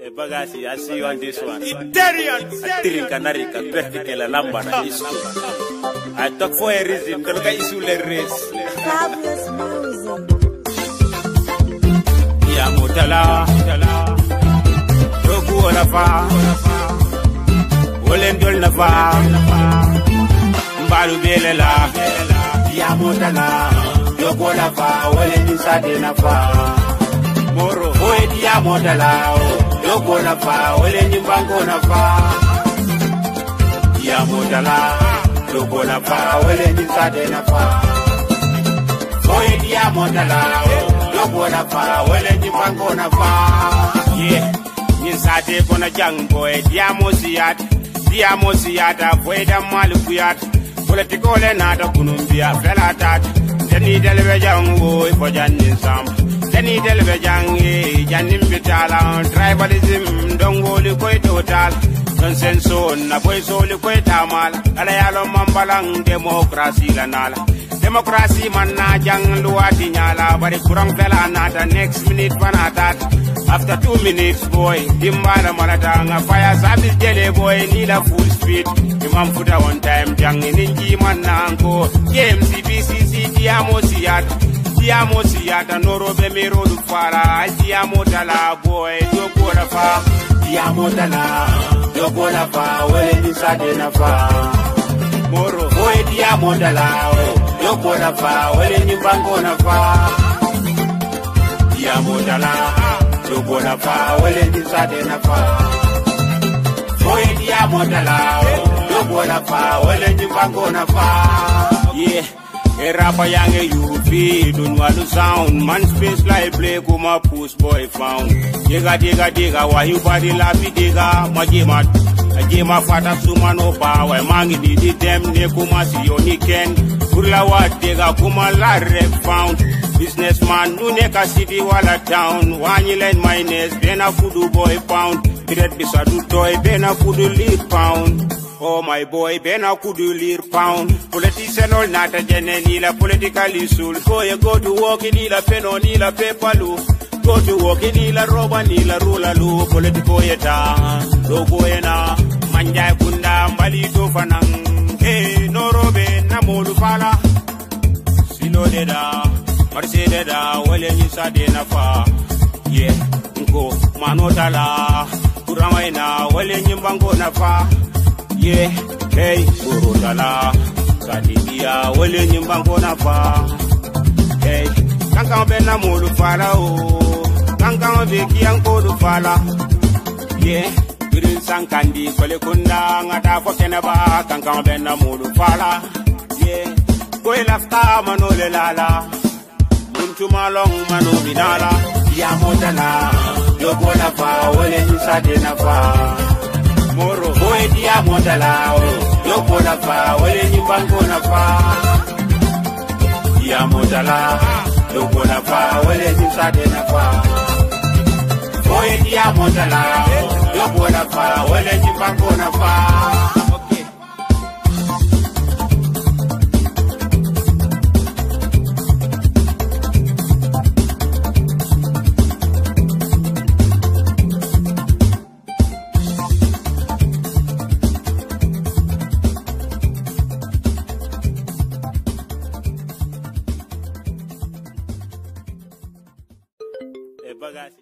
E bagasi, I see you on this one. Italian! Atirin kanarika, traffic la lamba na isu. I talk for a reason, kaloka isu le race. Fabulous music. Ya mutala, mutala. olafa, olafa. Olendol nafa, nafa. Mbalu belela, belela. Ya mutala, dogu olafa, olendisade nafa. Moro, Oe ya mutala, oedi. ngona pa wele nyimba ngona pa ya modala lokona pa wele nyimba dena pa oye ya modala lokona pa wele nyimba ngona pa ye nyizade bona jang boy ya moziat ya moziat avoida malukuyat politikole nada kunumbia felatat deni delebe jang boy fojan nyisamba kani del be jangi janim bitala tribalism don goli koy total don sen na boy soli koy tamal ala yalo mambalang demokrasi lanala demokrasi man na jang luwati nyala bari kurang fela nata next minute banata after two minutes boy dimbala malata nga fire service jele boy nila full speed imam futa one time jang ninji man na anko game cbcc diamo siyata diamo siyata norobe merodu fara diamo dala boe dogola fa diamo dala dogola fa wele nisa dena fa moro boe diamo dala dogola fa wele ni bangona fa diamo dala dogola fa wele nisa dena fa boe diamo dala dogola fa wele ni bangona fa yeah erapa yange yupi donwaluzaun manspace laible kuma pusboy faun diga diga diga wayubadi labi diga majima jima fata sumano bawa mangi didi dem ne kuma siyoni ken furlawa diga kuma lare faun businessman nune ka city wala town wanyilen mines bena fudu boy pound kiret bisadu toy bena fudu lead pound Oh my boy, ben a kudu lir pound. Politician all nata jene nila political isul. Go ye go to work in ila peno nila paperlu. Go to work in ila roba nila rula lu. Politico ye ta, logo ye na. Manjai kunda mbali tofanang. Hey, norobe namolu fala. Silo de da, marse de da, wale nyisa de na fa. Yeah, nko manotala. Kuramaina, wale nyimbango na fa. Yeah, hey burundala kadibia wele nyimbango na hey kankan bɛ na molu fala o oh. kankan bɛ kiyan kolu fala ye green san kandi kolekunda ŋa taa fɔ kɛnɛba kankan bɛ na molu fala ye koyi lafta mano le la la muntumalɔn mano binala yamotana yogo nafa wele yedu yamonda lawo yopona pa welenyumba ngona pa yamonda la yopona pa welenyumsadena pa o yedu yamonda lawo yopona pa welenyumba ngona pa Bagasi.